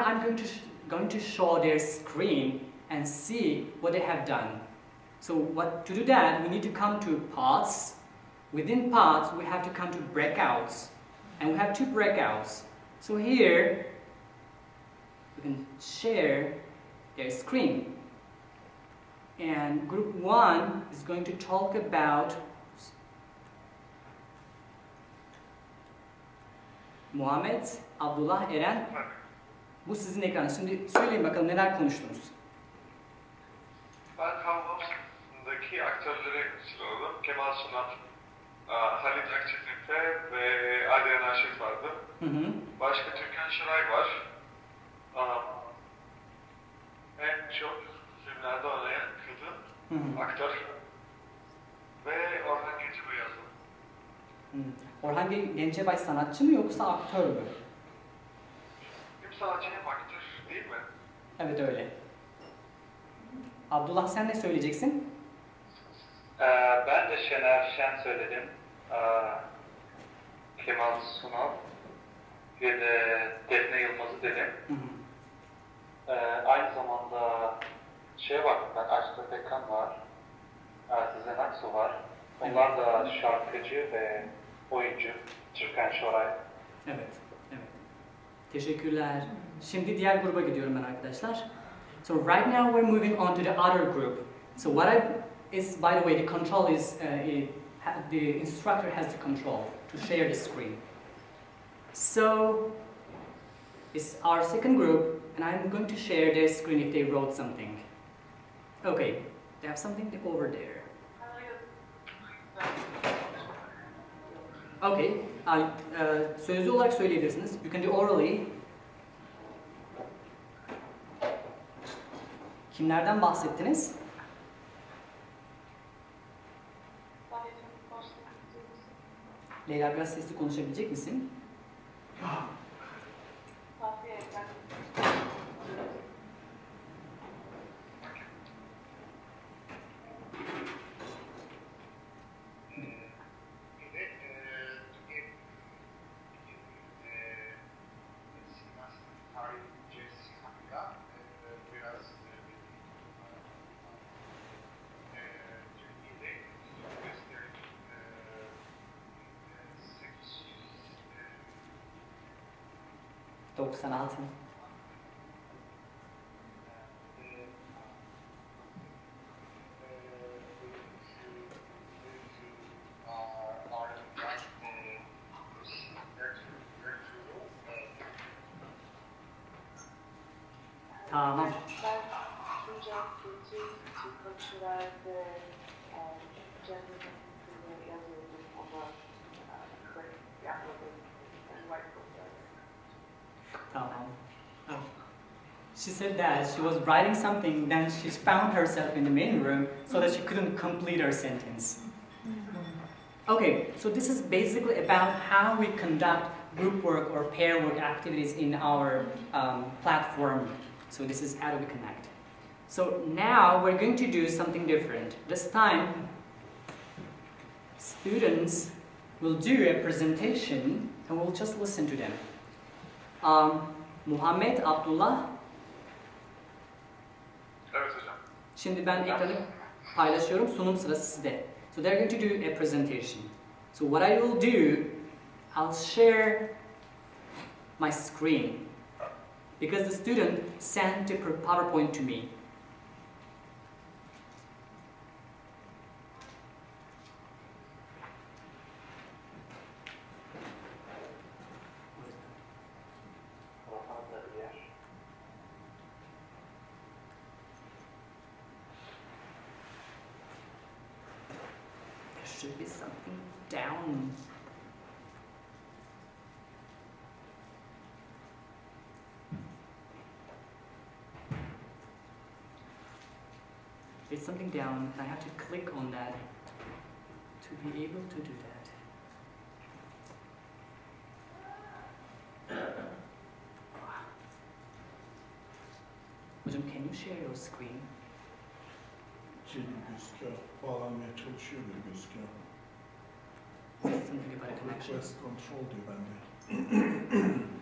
Now I'm going to going to show their screen and see what they have done. So what to do that we need to come to pods. Within pods, we have to come to breakouts. And we have two breakouts. So here we can share their screen. And group one is going to talk about Muhammed, Abdullah, Eren. Bu sizin ekranınız. Şimdi söyleyin bakalım neler konuştunuz. Ben Havvam'daki aktörleri sıraladım. Kemal Sunal, e, Halit Akçatepe ve Adrian Aşık vardı. Hı hı. Başka Türkan Şoray var. En çok filmlerde oynayan kadın Hı hı. aktör. Ve Orhan Gencebay yazdı. Orhan Gen- Gencebay sanatçı mı yoksa aktör mü? Hem aktör değil mi? Evet öyle. Abdullah sen ne söyleyeceksin? Ee, ben de Şener Şen söyledim. Ee, Kemal Sunal ve de Defne Yılmaz'ı dedim. Hı hı. Ee, aynı zamanda şeye baktım ben Ajda Pekkan var. Ee, Sezen Aksu var. Onlar da şarkıcı ve oyuncu. Türkan Şoray. Evet, evet. Teşekkürler. Şimdi diğer gruba gidiyorum ben arkadaşlar. So right now we're moving on to the other group. So what I is by the way the control is uh, it, the instructor has the control to share the screen. So it's our second group, and I'm going to share their screen if they wrote something. Okay, they have something over there. Okay, uh, uh, sözlü olarak söyleyebilirsiniz. You can do orally. Kimlerden bahsettiniz? Leyla biraz sesli konuşabilecek misin? to psa nálcem. She said that she was writing something, then she found herself in the main room so that she couldn't complete her sentence. Okay, so this is basically about how we conduct group work or pair work activities in our um, platform. So this is how we connect. So now we're going to do something different. This time, students will do a presentation and we'll just listen to them. Um, Muhammed, Abdullah, Evet hocam. Şimdi ben ekranı paylaşıyorum. Sunum sırası sizde. So they're going to do a presentation. So what I will do, I'll share my screen because the student sent the PowerPoint to me. Rahat da bir yer. There should be something down. There's something down, and I have to click on that to be able to do that. Hocam, can you share your screen? Cedi gözüküyor. Bağlanmaya çalışıyor gibi gözüküyor. Something about a connection. Request control diyor bende.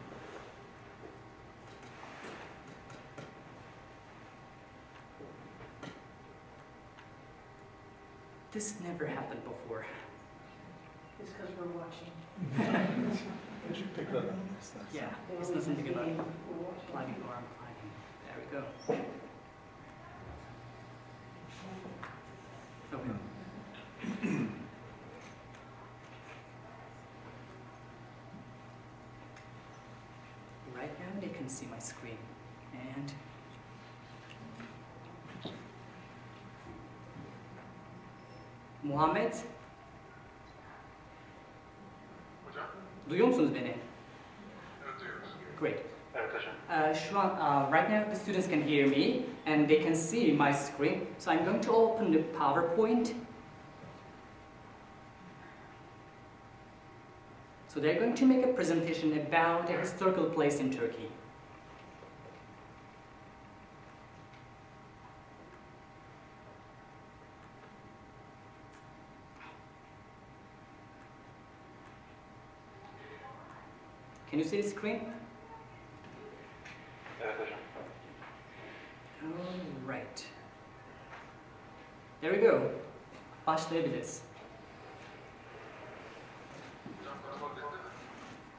This never happened before. It's because we're watching. Açık tekrar almak istersen. Yeah, it's not something about We're plugging or unplugging. There we go. Okay. Right now they can see my screen. And Muhammed, Hocam. duyuyor musunuz beni? Evet duyuyoruz. Great. Evet hocam. Uh, şu an, uh, right now the students can hear me and they can see my screen. So I'm going to open the PowerPoint. So they're going to make a presentation about a historical place in Turkey. Can you see the screen? Evet hocam. All right. There we go. Başlayabiliriz.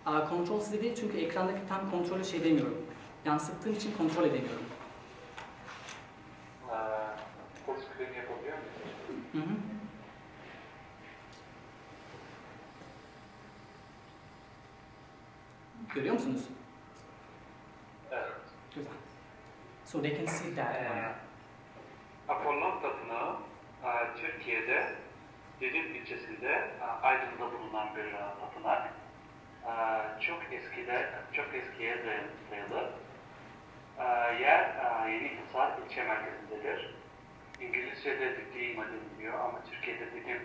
Aa, kontrol size değil çünkü ekrandaki tam kontrolü şey demiyorum. Yansıttığım için kontrol edemiyorum. Ee, full screen yapabiliyor muyuz? Hı hı. Görüyor musunuz? Evet. Güzel. So they can see that one. Ee, Apollon Tapınağı e, Türkiye'de Didim ilçesinde e, Aydın'da bulunan bir e, tapınak. Çok eskide, çok eskiye dayalı. Yer Yeni Hisar ilçe merkezindedir. İngilizce'de Didim deniliyor ama Türkiye'de Didim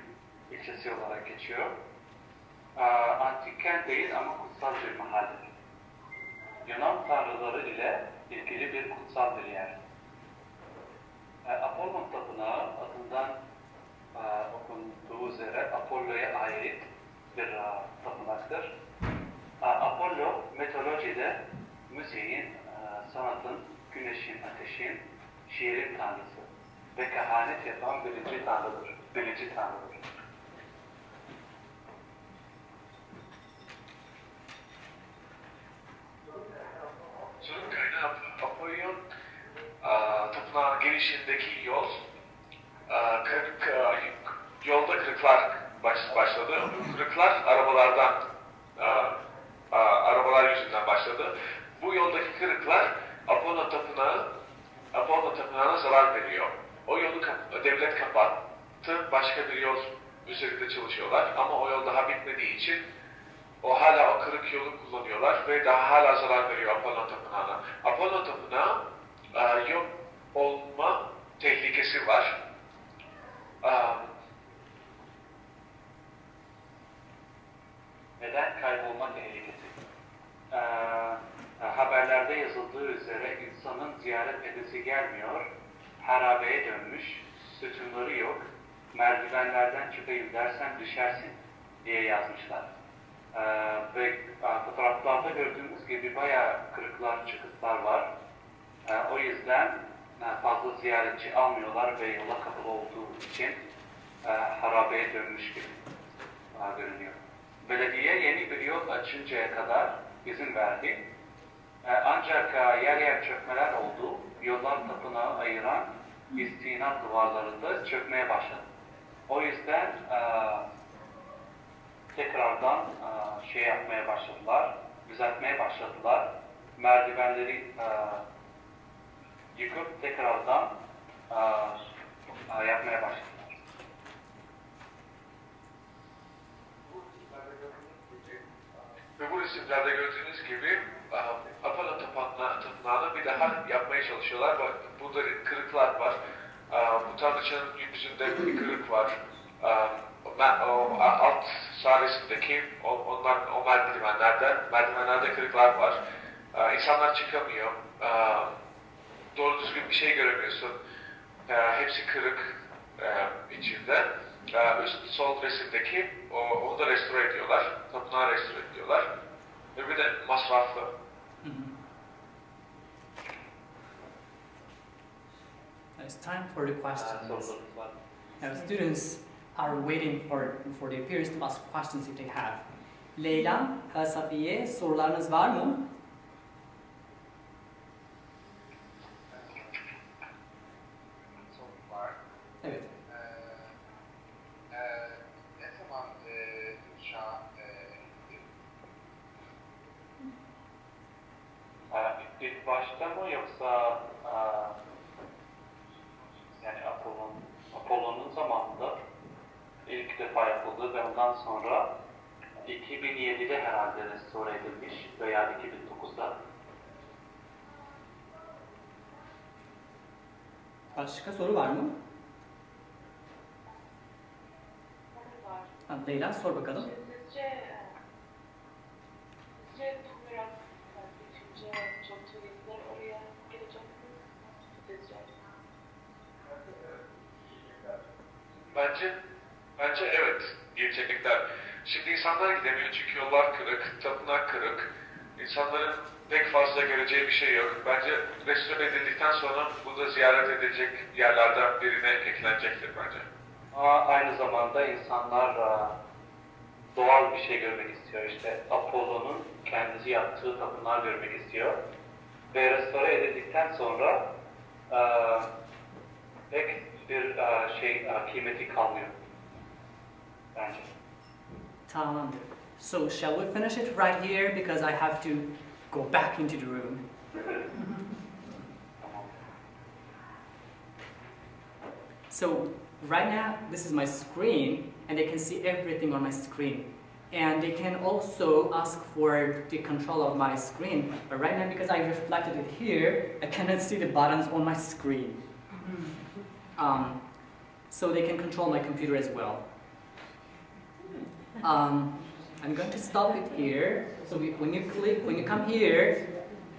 ilçesi olarak geçiyor. Antik kent değil ama kutsal bir mahalledir. Yunan tanrıları ile ilgili bir kutsal bir yer. E, Apollon Tapınağı adından e, okunduğu üzere Apollo'ya ait bir e, tapınaktır. E, Apollo mitolojide müziğin, e, sanatın, güneşin, ateşin, şiirin tanrısı ve kehanet yapan birinci tanrıdır. Birinci tanrıdır. Girişindeki yol e, kırık, e, yolda kırıklar baş- başladı. Kırıklar arabalardan e, arabalar yüzünden başladı. Bu yoldaki kırıklar Apollo Tapınağı Apollo Tapınağı'na zarar veriyor. O yolu kap- devlet kapattı. Başka bir yol üzerinde çalışıyorlar. Ama o yol daha bitmediği için o hala o kırık yolu kullanıyorlar ve daha hala zarar veriyor Apollon Tapınağı'na. Apollon Tapınağı e, yok olma tehlikesi var. Neden kaybolma tehlikesi? Haberlerde yazıldığı üzere insanın ziyaret edesi gelmiyor, harabeye dönmüş, sütunları yok, merdivenlerden çıkayım dersen düşersin diye yazmışlar. Ee, ve fotoğraflarda gördüğümüz gibi bayağı kırıklar, çıkıklar var. Ee, o yüzden fazla ziyaretçi almıyorlar ve yola kapalı olduğu için e, harabeye dönmüş gibi görünüyor. Belediye yeni bir yol açıncaya kadar izin verdi. E, ancak e, yer yer çökmeler oldu. Yollar tapınağı ayıran istinat duvarları da çökmeye başladı. O yüzden tekrardan şey yapmaya başladılar, düzeltmeye başladılar. Merdivenleri yıkıp tekrardan e, yapmaya başladılar. Ve bu resimlerde gördüğünüz gibi Apollo Tapınağı, Tapınağı'nı bir daha yapmaya çalışıyorlar. Bak, burada kırıklar var. Bu tanrıçanın yüzünde bir kırık var. O alt o- onlar, o merdivenlerde, merdivenlerde kırıklar var. İnsanlar çıkamıyor. Doğru düzgün bir şey göremiyorsun. E, Hepsi kırık e, içinde. E, Üst sol resimdeki o, onu da restore ediyorlar. Tapınağı restore ediyorlar. Ve bir de masraflı. It's time for the questions. Now students are waiting for for their peers to ask questions if they have. Leyla, Safiye sorularınız var mı? Sorum var. Evet. Ee, e, ne zaman e, uçağa e, İlk başta mı yoksa e, yani Apollon, Apollon'un zamanında ilk defa yapıldı ve ondan sonra 2007'de herhalde restore edilmiş veya 2009'da. Başka soru var mı? Var. Ha, Leyla sor bakalım. Sizce Tumirak e, bitince çok turistler oraya gelecek mi? Sizce? Bence bence evet gelecekler. Şimdi insanlar gidemiyor çünkü yollar kırık, tapınak kırık. İnsanların pek fazla göreceği bir şey yok. Bence restore edildikten sonra bu da ziyaret edilecek yerlerden birine eklenecektir bence. Ama aynı zamanda insanlar e, doğal bir şey görmek istiyor. İşte Apollo'nun kendisi yaptığı tapınağı görmek istiyor. Ve restore edildikten sonra e, pek bir e, şey e, kıymeti kalmıyor. Bence. Tamamdır. So shall we finish it right here because I have to go back into the room. So right now, this is my screen, and they can see everything on my screen. And they can also ask for the control of my screen. But right now, because I reflected it here, I cannot see the buttons on my screen. Mm-hmm. Um, so they can control my computer as well. Um, I'm going to stop it here. So we, when you click, when you come here,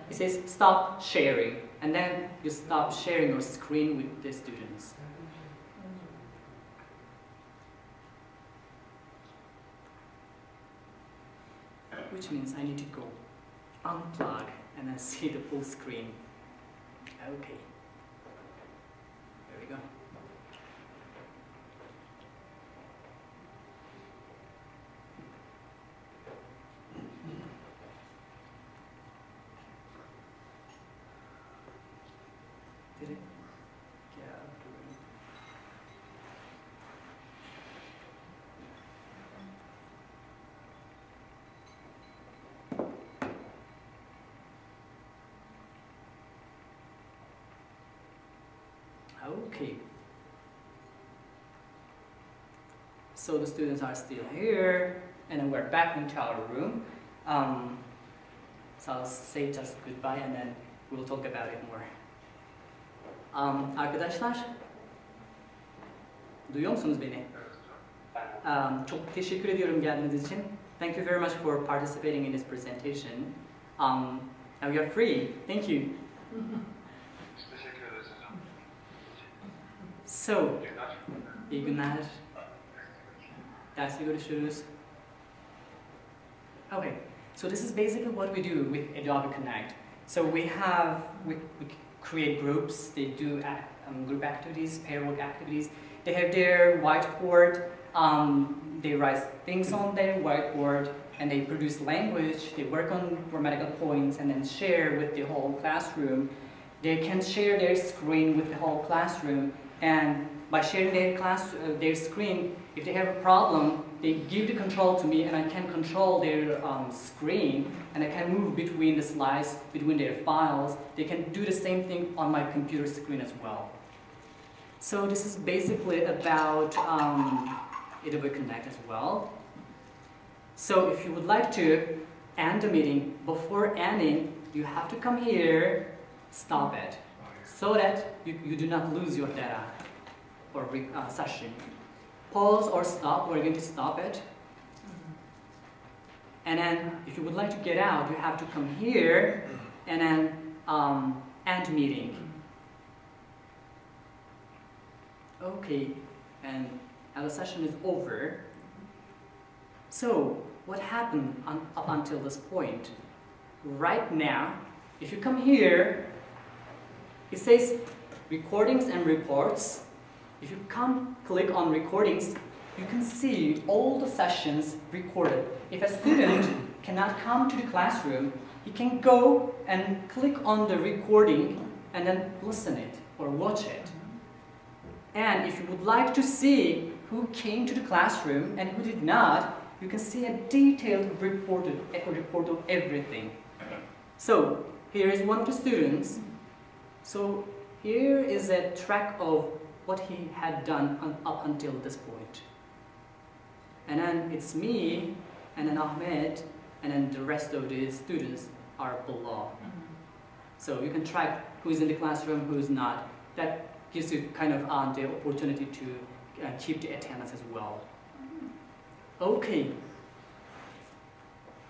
it says stop sharing. And then you stop sharing your screen with the students. Which means I need to go unplug and then see the full screen. Okay. There we go. Did it get Okay. So the students are still here, and then we're back into our room. Um, so I'll say just goodbye, and then we'll talk about it more. Um, arkadaşlar, duyuyor musunuz beni? Um, çok teşekkür ediyorum geldiğiniz için. Thank you very much for participating in this presentation. Um, now you're free. Thank you. Biz teşekkür ederiz hocam. So, you İyi günler. Derste görüşürüz. Okay, so this is basically what we do with Adobe Connect. So we have, we, we create groups, they do ac- um, group activities, pair work activities. They have their whiteboard, um, they write things on their whiteboard, and they produce language, they work on grammatical points, and then share with the whole classroom. They can share their screen with the whole classroom, and by sharing their class, uh, their screen, if they have a problem, they give the control to me, and I can control their um, screen, and I can move between the slides, between their files. They can do the same thing on my computer screen as well. So this is basically about um, Adobe Connect as well. So if you would like to end the meeting, before ending, you have to come here, stop it, so that you, you do not lose your data or re- uh, session. Pause or stop, we're going to stop it. And then if you would like to get out, you have to come here and then um, end meeting. Okay, and now the session is over. So, what happened un- up until this point? Right now, if you come here, it says recordings and reports. If you come click on recordings, you can see all the sessions recorded. If a student cannot come to the classroom, he can go and click on the recording and then listen it or watch it. And if you would like to see who came to the classroom and who did not, you can see a detailed report of, a report of everything. So here is one of the students. So here is a track of what he had done un- up until this point. And then it's me, and then Ahmet, and then the rest of the students are below. So you can track who is in the classroom, who is not. That gives you kind of um, the opportunity to uh, keep the attendance as well. Okay.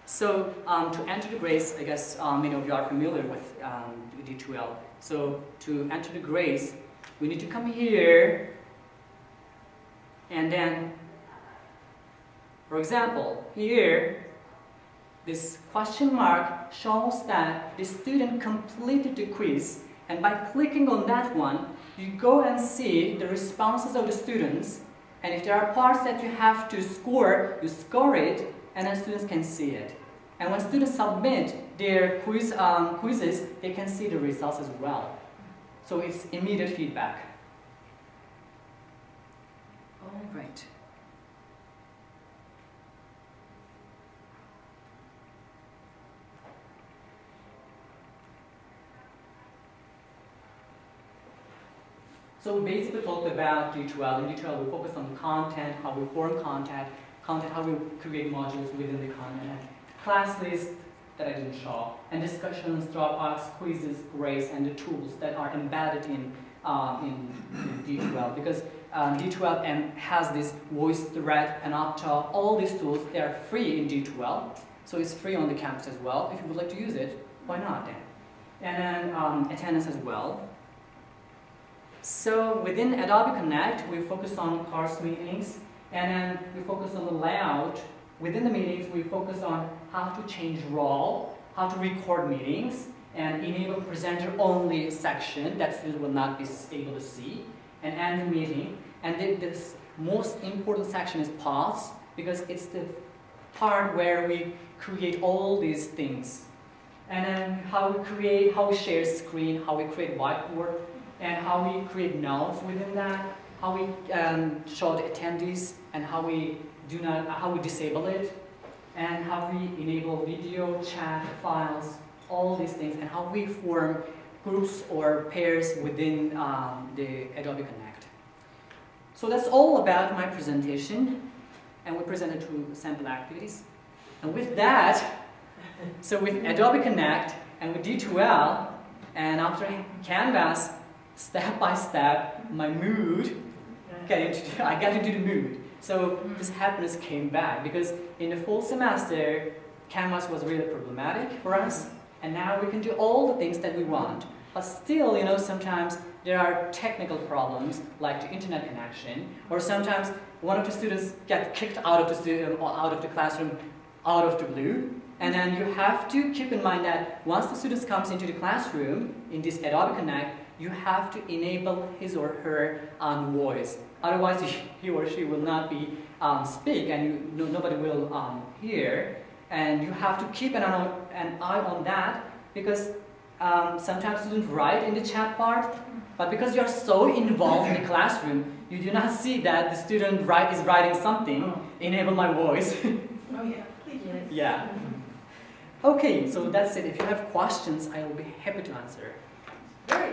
So um, to enter the grace, I guess um, many of you are familiar with um, D2L. So to enter the grace, we need to come here, and then, for example, here, this question mark shows that the student completed the quiz, and by clicking on that one, you go and see the responses of the students, and if there are parts that you have to score, you score it, and then students can see it. And when students submit their quiz, um, quizzes, they can see the results as well. So it's immediate feedback. All right. So we basically talked about D2L. In D2L, we focus on content, how we form content, content, how we create modules within the content, class list that I didn't show, and discussions, Dropbox, quizzes, grades, and the tools that are embedded in, uh, in, in D2L. Because um, D2L has this voice thread and Opta, all these tools, they are free in D2L. So it's free on the campus as well. If you would like to use it, why not then? And then um, attendance as well. So within Adobe Connect, we focus on course meetings, and then we focus on the layout. Within the meetings, we focus on how to change role, how to record meetings, and enable presenter-only section that students will not be able to see, and end the meeting. And then this most important section is pods, because it's the part where we create all these things. And then how we create, how we share screen, how we create whiteboard, and how we create notes within that, how we um, show the attendees, and how we do not, how we disable it, and how we enable video, chat, files, all these things, and how we form groups or pairs within um, the Adobe Connect. So that's all about my presentation, and we presented two sample activities. And with that, so with Adobe Connect and with D2L, and after Canvas, step by step, my mood, get into, I got into the mood. So this happiness came back because in the full semester, Canvas was really problematic for us, and now we can do all the things that we want. But still, you know, sometimes there are technical problems like the internet connection, or sometimes one of the students get kicked out of the student or out of the classroom out of the blue. And then you have to keep in mind that once the student comes into the classroom in this Adobe Connect, you have to enable his or her um, voice. Otherwise, he or she will not be um, speak, and you, no, nobody will um, hear. And you have to keep an eye, on, an eye on that because um, sometimes students write in the chat part, but because you're so involved in the classroom, you do not see that the student write, is writing something, enable my voice. Oh, yeah, please. yeah. Okay, so that's it. If you have questions, I will be happy to answer. Very